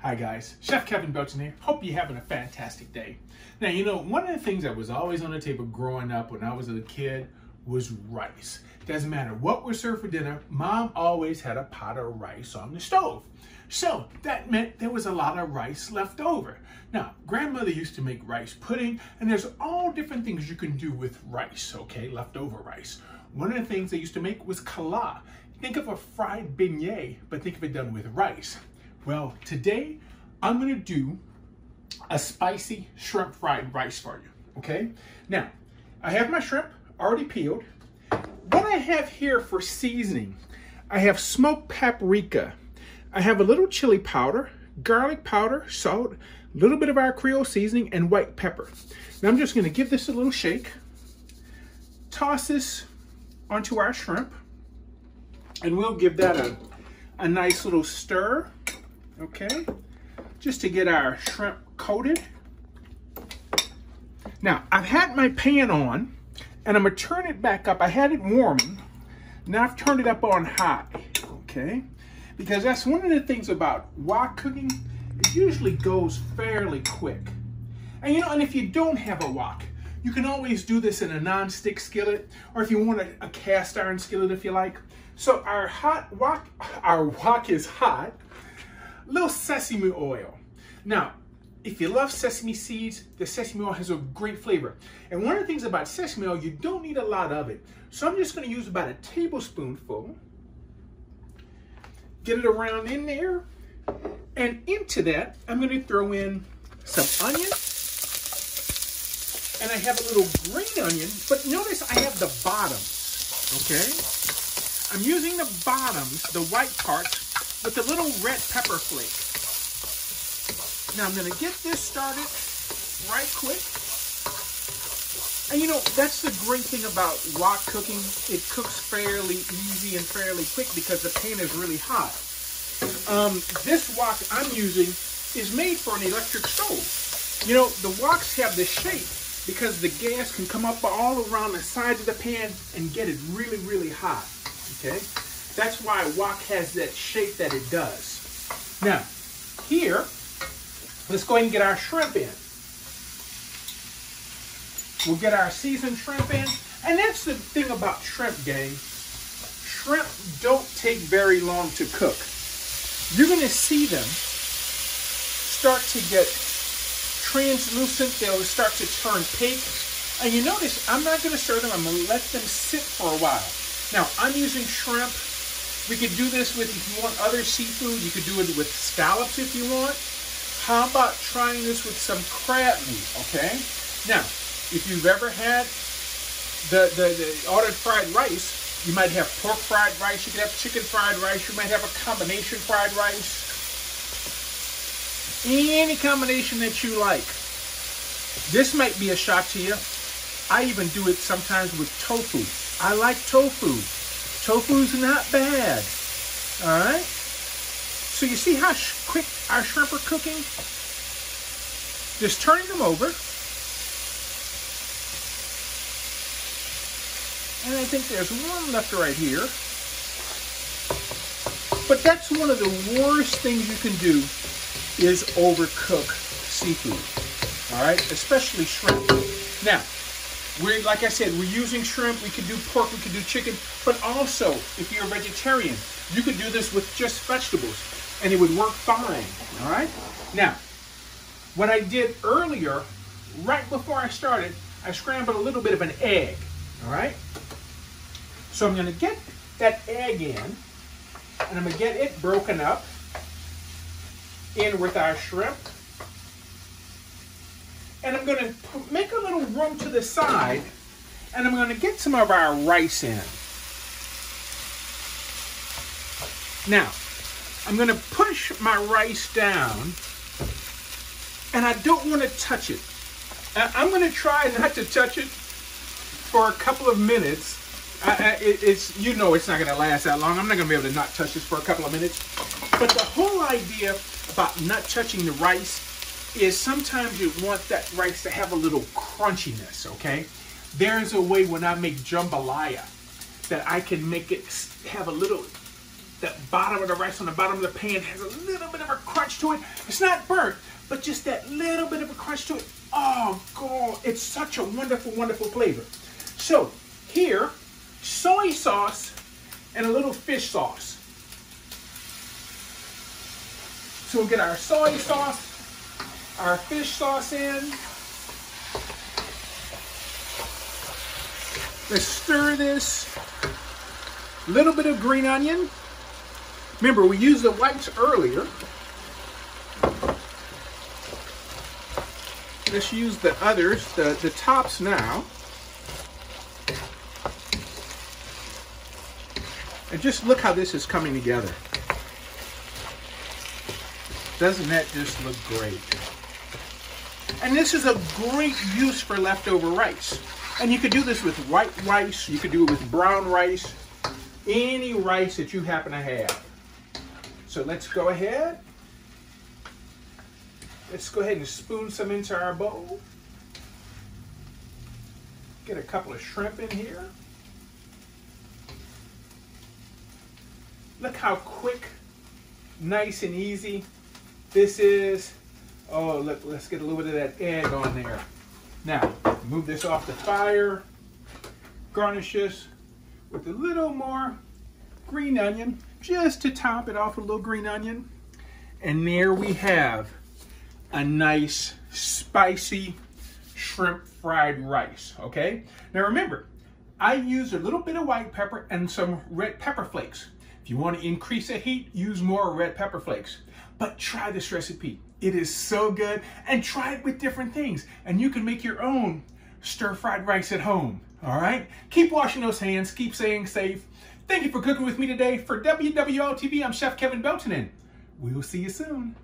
Hi guys, Chef Kevin Belton here. Hope you're having a fantastic day. Now, you know, one of the things that was always on the table growing up when I was a kid was rice. Doesn't matter what was served for dinner, mom always had a pot of rice on the stove. So that meant there was a lot of rice left over. Now, grandmother used to make rice pudding, and there's all different things you can do with rice, okay, leftover rice. One of the things they used to make was cala. Think of a fried beignet, but think of it done with rice. Well, today I'm gonna do a spicy shrimp fried rice for you, okay? Now, I have my shrimp already peeled. What I have here for seasoning, I have smoked paprika. I have a little chili powder, garlic powder, salt, a little bit of our Creole seasoning, and white pepper. Now I'm just gonna give this a little shake, toss this onto our shrimp, and we'll give that a, a nice little stir, okay? Just to get our shrimp coated. Now, I've had my pan on, and I'm gonna turn it back up. I had it warming. Now I've turned it up on high, okay? Because that's one of the things about wok cooking, it usually goes fairly quick. And you know, and if you don't have a wok, you can always do this in a non-stick skillet, or if you want a, a cast iron skillet if you like. So our hot wok, our wok is hot. Little sesame oil. Now, if you love sesame seeds, the sesame oil has a great flavor. And one of the things about sesame oil, you don't need a lot of it. So I'm just gonna use about a tablespoonful. Get it around in there. And into that, I'm gonna throw in some onion. And I have a little green onion, but notice I have the bottoms, okay? I'm using the bottoms, the white parts, with a little red pepper flake. Now I'm gonna get this started right quick. And you know, that's the great thing about wok cooking. It cooks fairly easy and fairly quick because the pan is really hot. Um, this wok I'm using is made for an electric stove. You know, the woks have this shape because the gas can come up all around the sides of the pan and get it really, really hot, okay? That's why wok has that shape that it does. Now, here, let's go ahead and get our shrimp in. We'll get our seasoned shrimp in. And that's the thing about shrimp, gang. Shrimp don't take very long to cook. You're gonna see them start to get translucent. They'll start to turn pink. And you notice, I'm not gonna stir them. I'm gonna let them sit for a while. Now, I'm using shrimp. We could do this with, if you want other seafood, you could do it with scallops if you want. How about trying this with some crab meat, okay? Now, if you've ever had the, the, the ordered fried rice, you might have pork fried rice, you could have chicken fried rice, you might have a combination fried rice. Any combination that you like. This might be a shock to you. I even do it sometimes with tofu. I like tofu. Tofu's not bad. All right? So you see how sh quick our shrimp are cooking? Just turning them over. And I think there's one left right here. But that's one of the worst things you can do is overcook seafood. All right, especially shrimp. Now, we're like I said, we're using shrimp. We could do pork. We could do chicken. But also, if you're a vegetarian, you could do this with just vegetables, and it would work fine. All right. Now, what I did earlier, right before I started, I scrambled a little bit of an egg. All right. So I'm going to get that egg in, and I'm going to get it broken up in with our shrimp. And I'm going to make a little room to the side, and I'm going to get some of our rice in. Now, I'm going to push my rice down, and I don't want to touch it. I'm going to try not to touch it for a couple of minutes I, I, it, it's you know it's not going to last that long. I'm not going to be able to not touch this for a couple of minutes. But the whole idea about not touching the rice is sometimes you want that rice to have a little crunchiness, okay? There's a way when I make jambalaya that I can make it have a little, that bottom of the rice on the bottom of the pan has a little bit of a crunch to it. It's not burnt, but just that little bit of a crunch to it. Oh, God, it's such a wonderful, wonderful flavor. So here, soy sauce and a little fish sauce. So we'll get our soy sauce, our fish sauce in. Let's stir this. A little bit of green onion. Remember, we used the whites earlier. Let's use the others, the, the tops now. And just look how this is coming together. Doesn't that just look great? And this is a great use for leftover rice. And you could do this with white rice, you could do it with brown rice, any rice that you happen to have. So let's go ahead. Let's go ahead and spoon some into our bowl. Get a couple of shrimp in here. Look how quick, nice and easy this is. Oh, let's get a little bit of that egg on there. Now, move this off the fire. Garnish this with a little more green onion, just to top it off with a little green onion. And there we have a nice, spicy shrimp fried rice, okay? Now remember, I use a little bit of white pepper and some red pepper flakes. If you want to increase the heat, use more red pepper flakes. But try this recipe. It is so good. And try it with different things. And you can make your own stir-fried rice at home. All right? Keep washing those hands. Keep staying safe. Thank you for cooking with me today. For WWL TV, I'm Chef Kevin Belton. We'll see you soon.